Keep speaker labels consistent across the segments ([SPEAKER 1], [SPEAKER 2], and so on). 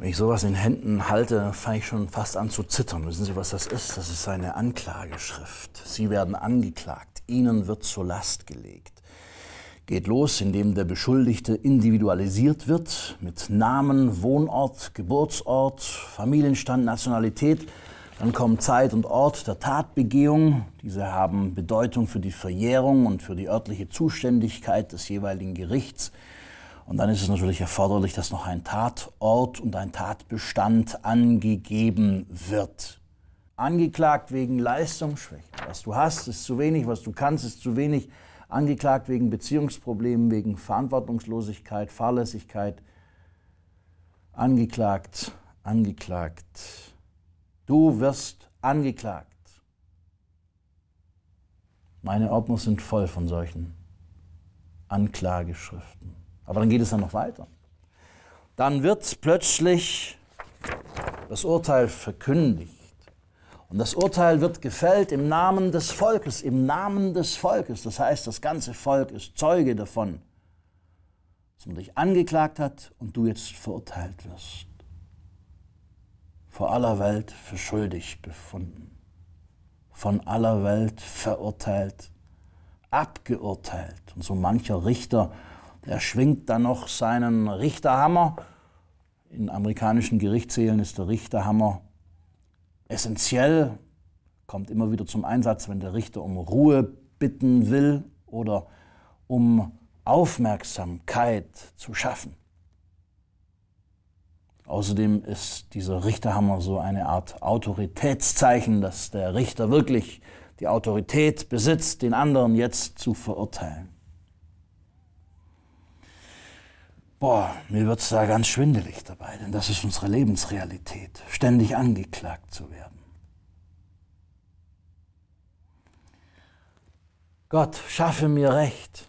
[SPEAKER 1] Wenn ich sowas in Händen halte, fange ich schon fast an zu zittern. Wissen Sie, was das ist? Das ist eine Anklageschrift. Sie werden angeklagt. Ihnen wird zur Last gelegt. Geht los, indem der Beschuldigte individualisiert wird mit Namen, Wohnort, Geburtsort, Familienstand, Nationalität. Dann kommen Zeit und Ort der Tatbegehung. Diese haben Bedeutung für die Verjährung und für die örtliche Zuständigkeit des jeweiligen Gerichts. Und dann ist es natürlich erforderlich, dass noch ein Tatort und ein Tatbestand angegeben wird. Angeklagt wegen Leistungsschwäche. Was du hast, ist zu wenig, was du kannst, ist zu wenig. Angeklagt wegen Beziehungsproblemen, wegen Verantwortungslosigkeit, Fahrlässigkeit. Angeklagt, angeklagt. Du wirst angeklagt. Meine Ordner sind voll von solchen Anklageschriften. Aber dann geht es dann noch weiter. Dann wird plötzlich das Urteil verkündigt. Und das Urteil wird gefällt im Namen des Volkes, im Namen des Volkes. Das heißt, das ganze Volk ist Zeuge davon, dass man dich angeklagt hat und du jetzt verurteilt wirst. Vor aller Welt für schuldig befunden. Von aller Welt verurteilt, abgeurteilt. Und so mancher Richter er schwingt dann noch seinen Richterhammer. In amerikanischen Gerichtssälen ist der Richterhammer essentiell, kommt immer wieder zum Einsatz, wenn der Richter um Ruhe bitten will oder um Aufmerksamkeit zu schaffen. Außerdem ist dieser Richterhammer so eine Art Autoritätszeichen, dass der Richter wirklich die Autorität besitzt, den anderen jetzt zu verurteilen. Boah, mir wird es da ganz schwindelig dabei, denn das ist unsere Lebensrealität, ständig angeklagt zu werden. Gott, schaffe mir Recht,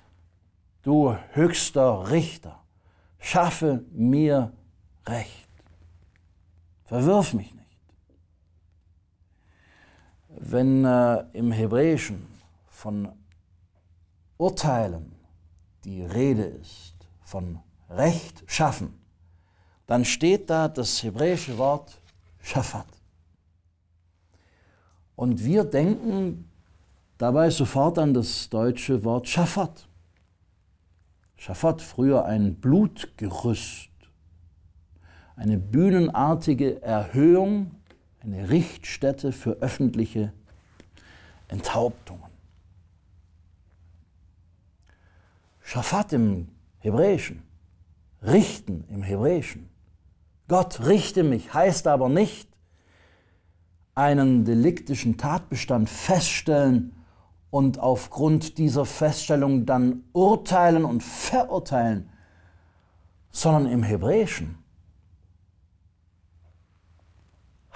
[SPEAKER 1] du höchster Richter, schaffe mir Recht. Verwirf mich nicht. Wenn äh, im Hebräischen von Urteilen die Rede ist, von Recht schaffen, dann steht da das hebräische Wort Schafat. Und wir denken dabei sofort an das deutsche Wort Schafat. Schafat, früher ein Blutgerüst, eine bühnenartige Erhöhung, eine Richtstätte für öffentliche Enthauptungen. Schafat im Hebräischen richten im Hebräischen. Gott richte mich heißt aber nicht einen deliktischen Tatbestand feststellen und aufgrund dieser Feststellung dann urteilen und verurteilen, sondern im Hebräischen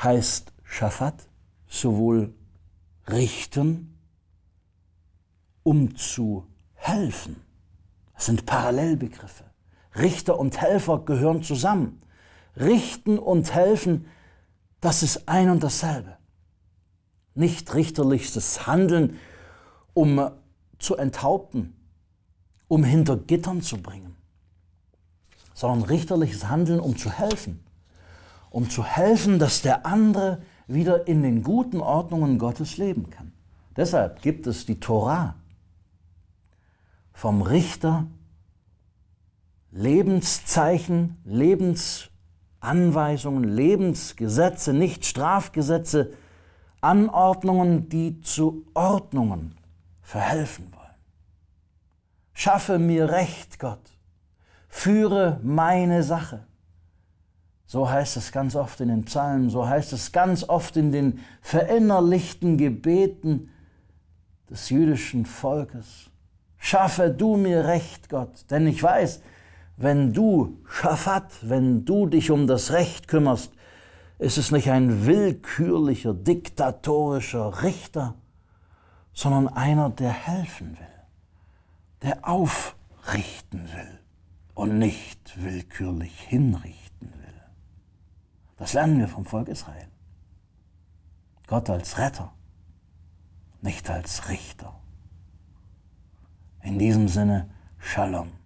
[SPEAKER 1] heißt Schafat sowohl richten, um zu helfen. Das sind Parallelbegriffe. Richter und Helfer gehören zusammen. Richten und helfen, das ist ein und dasselbe. Nicht richterliches Handeln, um zu enthaupten, um hinter Gittern zu bringen, sondern richterliches Handeln, um zu helfen. Um zu helfen, dass der andere wieder in den guten Ordnungen Gottes leben kann. Deshalb gibt es die Torah vom Richter Lebenszeichen, Lebensanweisungen, Lebensgesetze, nicht Strafgesetze, Anordnungen, die zu Ordnungen verhelfen wollen. Schaffe mir Recht, Gott. Führe meine Sache. So heißt es ganz oft in den Psalmen, so heißt es ganz oft in den verinnerlichten Gebeten des jüdischen Volkes. Schaffe du mir Recht, Gott, denn ich weiß, wenn du, Schafat, wenn du dich um das Recht kümmerst, ist es nicht ein willkürlicher, diktatorischer Richter, sondern einer, der helfen will, der aufrichten will und nicht willkürlich hinrichten will. Das lernen wir vom Volk Israel. Gott als Retter, nicht als Richter. In diesem Sinne, Shalom.